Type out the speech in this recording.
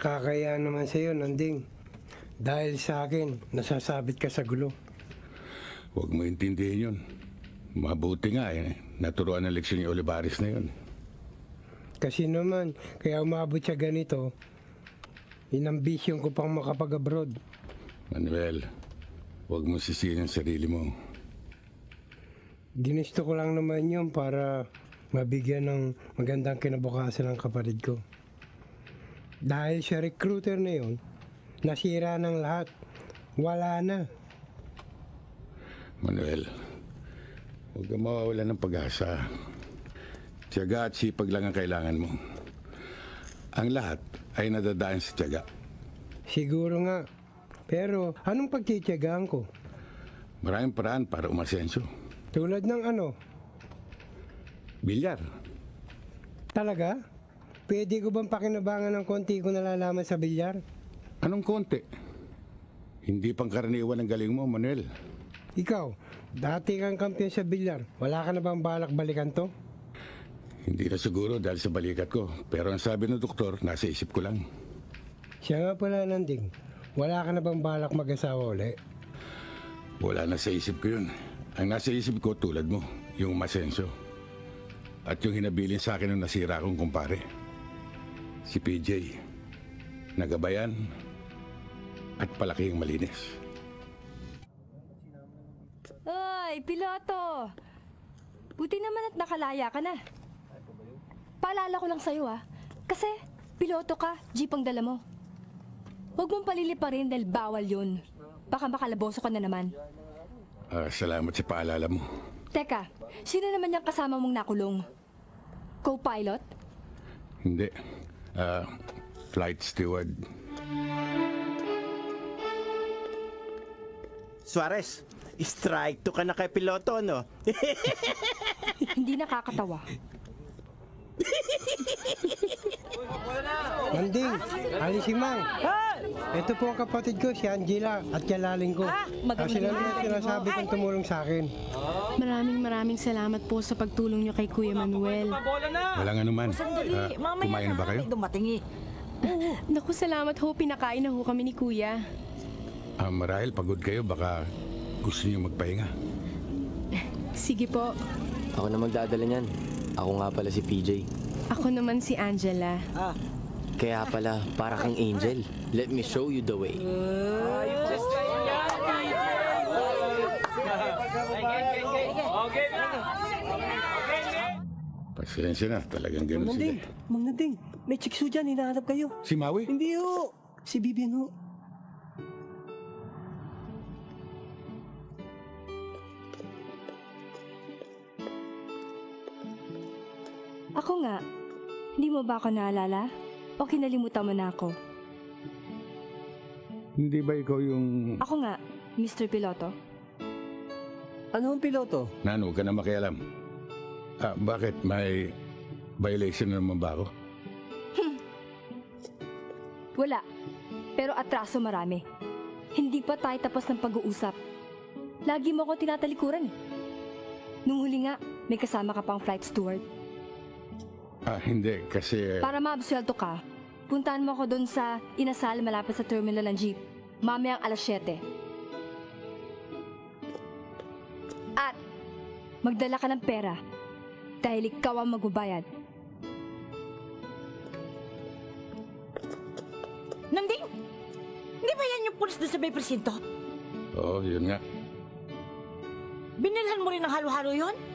Kakaya naman sa'yo, Nanding. Dahil sa akin, nasasabit ka sa gulo. Huwag mo intindihin yun. Mabuti nga eh. Naturuan ng leksyon ni Olivares na yun. Kasi naman, kaya umabot siya ganito, inambisyon ko pang makapag-abroad. Manuel, huwag mo sisihin ang sarili mo. Ginusto ko lang naman yun para mabigyan ng magandang kinabukasan ng kapatid ko. Dahil sa recruiter na yun, nasira ng lahat. Wala na. Manuel, huwag kang mawawala ng pag-asa. Tiyaga at sipag lang ang kailangan mo. Ang lahat ay nadadaan sa tiyaga. Siguro nga. Pero anong pagtitiyagaan ko? Maraming paraan para umasenso. Tulad ng ano? Bilyar. Talaga? Pwede ko bang pakinabangan ng konti ko nalalaman sa bilyar? Anong konti? Hindi pang karaniwan ang galing mo, Manuel. Ikaw, dati kang kampiyon sa bilyar. Wala ka na bang balak balikan to? Hindi na siguro dahil sa balikat ko. Pero ang sabi ng doktor, nasa isip ko lang. Siya nga pala, Nanding. Wala ka na bang balak mag-asawa uli? Wala na sa isip ko yun. Ang nasa isip ko tulad mo, yung masenso. At yung hinabilin sa akin ng nasira kong kumpare. Si PJ. Nagabayan at palaki yung malinis. Ay, piloto! Buti naman at nakalaya ka na. Paalala ko lang sa'yo ah. Kasi, piloto ka, jeep ang dala mo. Huwag mong paliliparin dahil bawal yun. Baka makalaboso ka na naman. Ah, salamat sa paalala mo. Teka, sino naman yung kasama mong nakulong? Co-pilot? Hindi. Ah, flight steward. Suarez, strike to ka na kay piloto, no? Hindi nakakatawa. Nanding, alis si Mang. Ito po ang kapatid ko, si Angela, at kalaling ko. maganda Kasi lang yan. yung sinasabi kong tumulong sa akin. Maraming maraming salamat po sa pagtulong nyo kay Kuya Manuel. Walang anuman. Ah, mamaya kumain na ba kayo? Dumating eh. Naku, salamat ho. Pinakain na ho kami ni Kuya. Ah, marahil pagod kayo, baka gusto niyo magpahinga. Sige po. Ako na magdadala niyan. Ako nga pala si PJ. Ako naman si Angela. Kaya pala, para kang angel. Let me show you the way. Pasensya na, talagang ganun sila. Nanding, Mang Nanding, may chicks ho dyan, hinahanap kayo. Si Maui? Hindi ho, si Vivian ho. Ako nga, hindi mo ba ako naalala? O kinalimutan mo na ako? Hindi ba ikaw yung... Ako nga, Mr. Piloto. Ano ang piloto? Nan, huwag ka na makialam. Ah, bakit? May violation na naman ba ako? Wala. Pero atraso marami. Hindi pa tayo tapos ng pag-uusap. Lagi mo ako tinatalikuran eh. Nung huli nga, may kasama ka pang flight steward. Ah, hindi. Kasi... Para maabsuelto ka, puntahan mo ako doon sa inasal malapit sa terminal ng jeep. Mamayang alas 7. At magdala ka ng pera dahil ikaw ang magbabayad. Nanding! Hindi ba yan yung pulis doon sa may presinto? Oo, yun nga. Binilhan mo rin ng halo-halo yon?